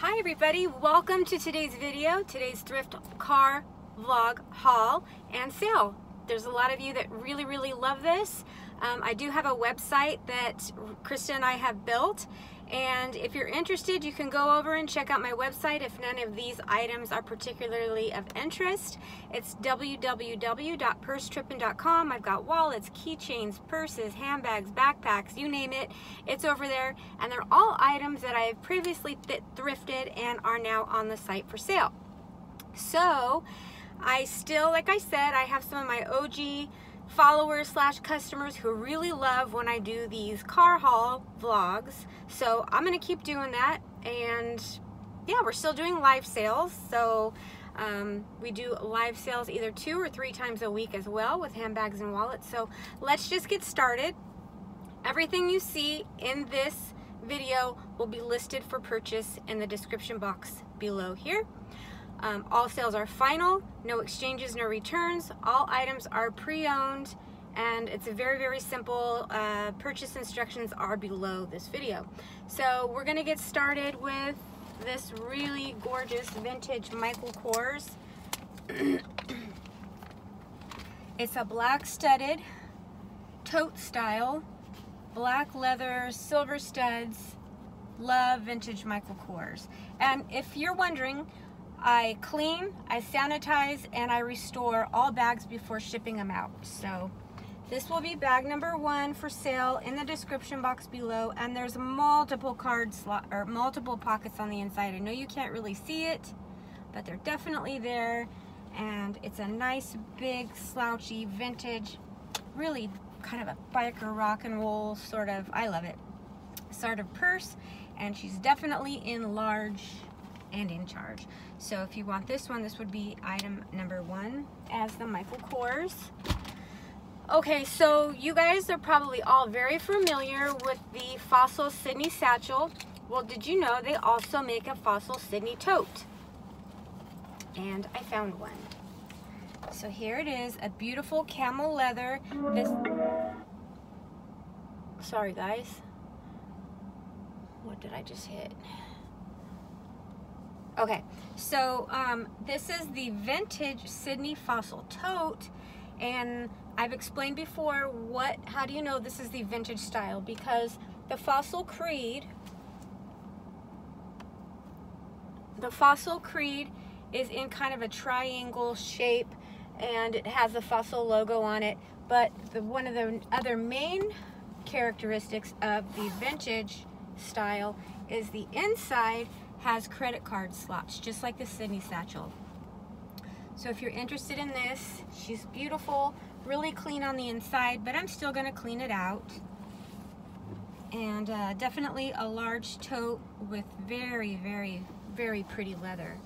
Hi everybody, welcome to today's video, today's thrift car vlog haul and sale. There's a lot of you that really, really love this. Um, I do have a website that Krista and I have built and if you're interested, you can go over and check out my website if none of these items are particularly of interest. It's www.pursetrippin.com. I've got wallets, keychains, purses, handbags, backpacks, you name it. It's over there. And they're all items that I've previously thrifted and are now on the site for sale. So, I still, like I said, I have some of my OG followers slash customers who really love when I do these car haul vlogs. So I'm to keep doing that. And yeah, we're still doing live sales. So um, we do live sales either two or three times a week as well with handbags and wallets. So let's just get started. Everything you see in this video will be listed for purchase in the description box below here. Um, all sales are final, no exchanges, no returns. All items are pre-owned and it's a very, very simple. Uh, purchase instructions are below this video. So we're gonna get started with this really gorgeous vintage Michael Kors. it's a black studded tote style, black leather, silver studs, love vintage Michael Kors. And if you're wondering, I clean, I sanitize, and I restore all bags before shipping them out. So this will be bag number one for sale in the description box below, and there's multiple card slot or multiple pockets on the inside. I know you can't really see it, but they're definitely there, and it's a nice, big, slouchy, vintage, really kind of a biker rock and roll sort of, I love it, sort of purse, and she's definitely in large and in charge. So if you want this one, this would be item number one as the Michael Kors. Okay, so you guys are probably all very familiar with the Fossil Sydney satchel. Well, did you know they also make a Fossil Sydney tote? And I found one. So here it is, a beautiful camel leather. This, sorry guys. What did I just hit? Okay, so um, this is the vintage Sydney Fossil tote, and I've explained before what, how do you know this is the vintage style? Because the Fossil Creed, the Fossil Creed is in kind of a triangle shape, and it has the Fossil logo on it, but the, one of the other main characteristics of the vintage style is the inside has credit card slots, just like the Sydney satchel. So if you're interested in this, she's beautiful, really clean on the inside, but I'm still gonna clean it out. And uh, definitely a large tote with very, very, very pretty leather.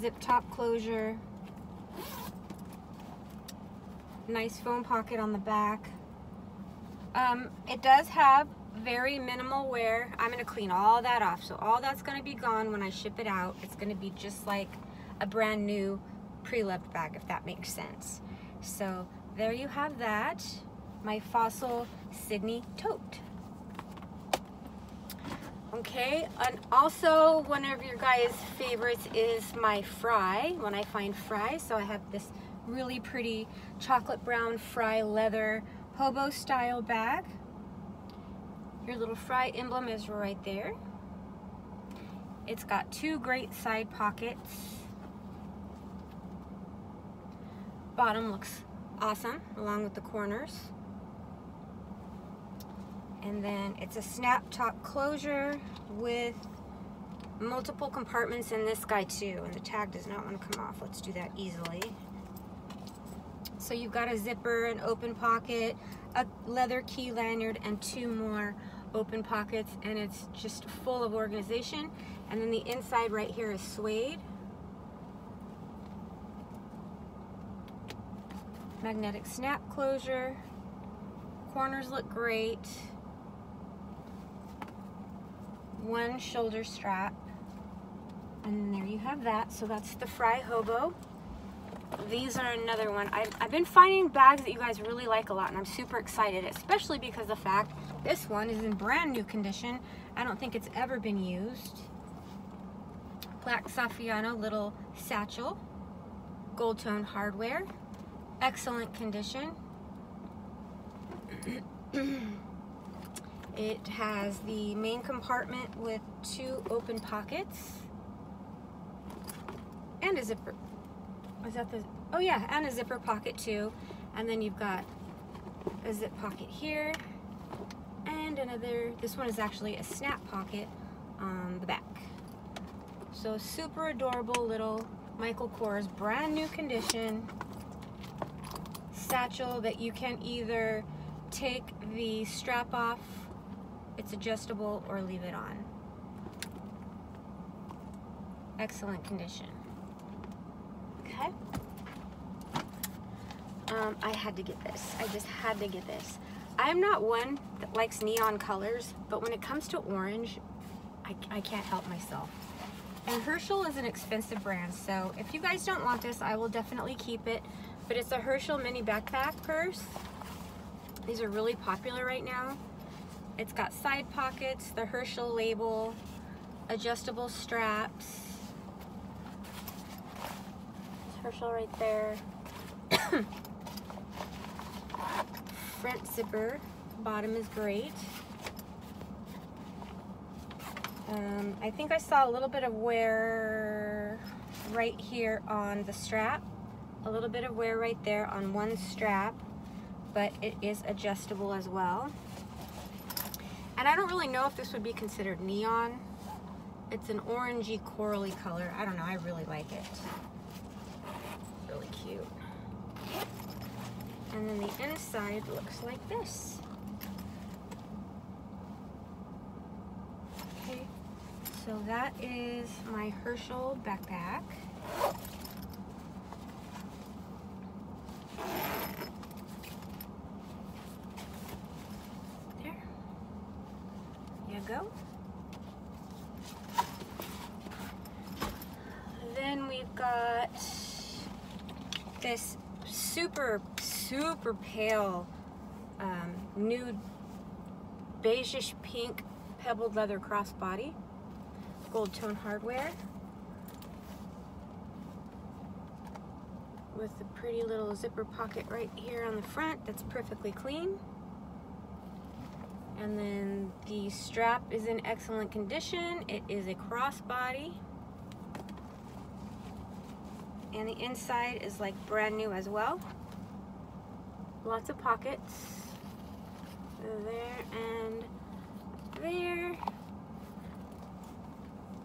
Zip top closure. Nice foam pocket on the back. Um, it does have very minimal wear. I'm to clean all that off. So all that's to be gone when I ship it out. It's to be just like a brand new pre-loved bag, if that makes sense. So there you have that, my Fossil Sydney tote. Okay, and also one of your guys' favorites is my Frye, when I find Frye. So I have this really pretty chocolate brown Frye leather hobo style bag. Your little Frye emblem is right there. It's got two great side pockets. Bottom looks awesome along with the corners. And then it's a snap top closure with multiple compartments in this guy too. And the tag does not want to come off. Let's do that easily. So you've got a zipper, an open pocket, a leather key lanyard, and two more open pockets and it's just full of organization. And then the inside right here is suede. Magnetic snap closure. Corners look great. One shoulder strap. And there you have that. So that's the Frye Hobo. These are another one. I've, I've been finding bags that you guys really like a lot and I'm super excited, especially because the fact this one is in brand new condition. I don't think it's ever been used. Black Saffiano little satchel, gold tone hardware, excellent condition. it has the main compartment with two open pockets and a zipper. Is that the, oh yeah, and a zipper pocket too. And then you've got a zip pocket here and another, this one is actually a snap pocket on the back. So super adorable little Michael Kors brand new condition satchel that you can either take the strap off, it's adjustable, or leave it on. Excellent condition. Okay. Um, I had to get this. I just had to get this. I'm not one that likes neon colors, but when it comes to orange, I, I can't help myself. And Herschel is an expensive brand, so if you guys don't want this, I will definitely keep it. But it's a Herschel mini backpack purse. These are really popular right now. It's got side pockets, the Herschel label, adjustable straps. Herschel right there. Front zipper, bottom is great. Um, I think I saw a little bit of wear right here on the strap, a little bit of wear right there on one strap, but it is adjustable as well. And I don't really know if this would be considered neon. It's an orangey corally color. I don't know, I really like it. Really cute. And then the inside looks like this. Okay, so that is my Herschel backpack. There. You go. Then we've got this super, super pale um, nude beigeish pink pebbled leather crossbody gold tone hardware with the pretty little zipper pocket right here on the front that's perfectly clean. And then the strap is in excellent condition. It is a crossbody. And the inside is like brand new as well. Lots of pockets. There and there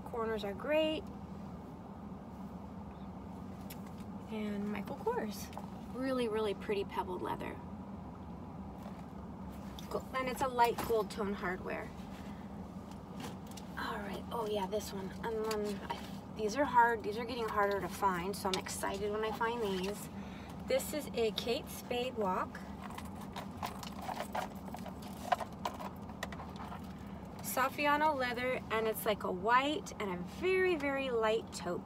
corners are great. And Michael Kors. Really, really pretty pebbled leather. And it's a light gold tone hardware. All right, oh yeah, this one. And then I, these are hard, these are getting harder to find, so I'm excited when I find these. This is a Kate Spade WOC. Saffiano leather and it's like a white and a very, very light taupe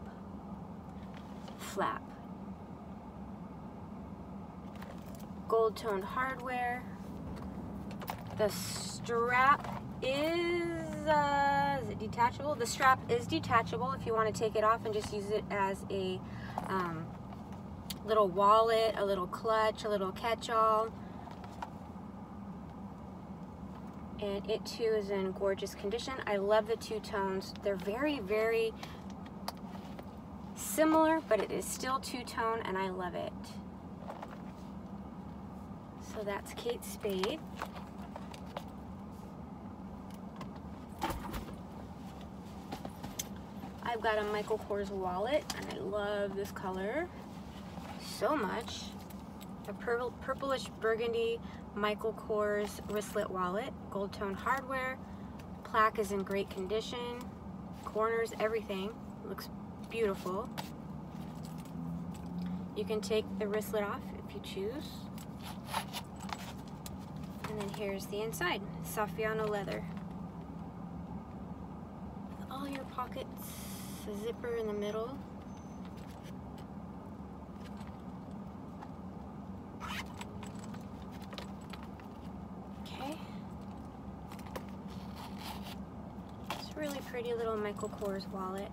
flap. Gold toned hardware. The strap is, uh, is it detachable? The strap is detachable if you want to take it off and just use it as a um, little wallet, a little clutch, a little catch-all. and it too is in gorgeous condition. I love the two tones. They're very, very similar, but it is still two-tone and I love it. So that's Kate Spade. I've got a Michael Kors wallet and I love this color so much. A purple, purplish burgundy Michael Kors wristlet wallet, gold tone hardware. Plaque is in great condition. Corners, everything. Looks beautiful. You can take the wristlet off if you choose. And then here's the inside, Saffiano leather. All your pockets, a zipper in the middle. really pretty little Michael Kors wallet.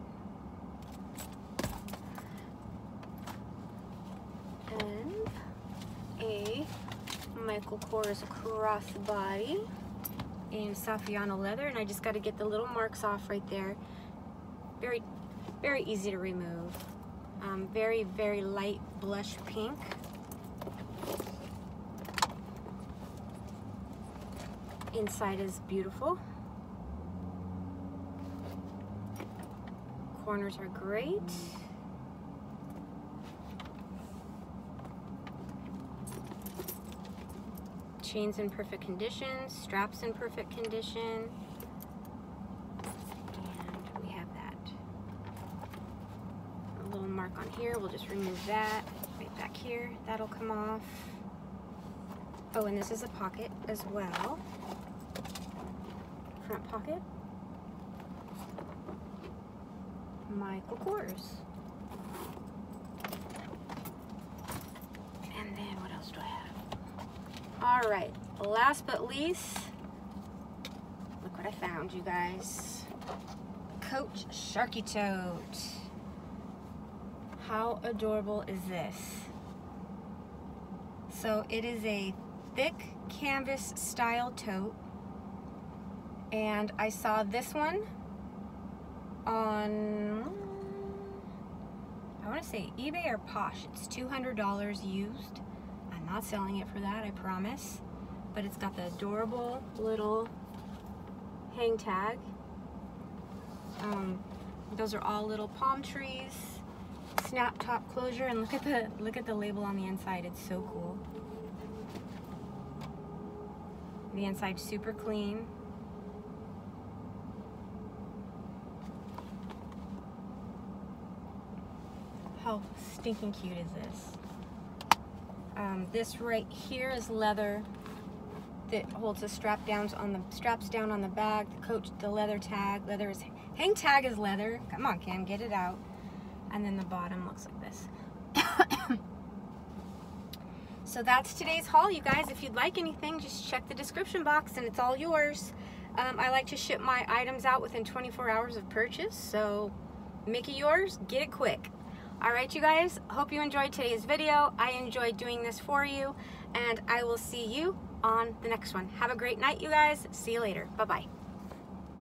And a Michael Kors crossbody in Saffiano leather. And I just got to get the little marks off right there. Very, very easy to remove. Um, very, very light blush pink. Inside is beautiful. Corners are great. Chains in perfect condition, straps in perfect condition. And we have that. A little mark on here, we'll just remove that. Right back here, that'll come off. Oh, and this is a pocket as well. Front pocket. Michael Kors. And then what else do I have? All right, last but least, look what I found, you guys. Coach Sharky Tote. How adorable is this? So it is a thick canvas style tote. And I saw this one on, I want to say eBay or Posh. It's $200 used. I'm not selling it for that, I promise. But it's got the adorable little hang tag. Um, those are all little palm trees, snap top closure, and look at the look at the label on the inside. It's so cool. The inside super clean. How stinking cute is this? Um, this right here is leather that holds the strap downs on the straps down on the bag. The coach, the leather tag, leather is hang tag is leather. Come on, Cam, get it out. And then the bottom looks like this. so that's today's haul, you guys. If you'd like anything, just check the description box and it's all yours. Um, I like to ship my items out within 24 hours of purchase, so make it yours, get it quick. All right, you guys, hope you enjoyed today's video. I enjoyed doing this for you, and I will see you on the next one. Have a great night, you guys. See you later. Bye-bye.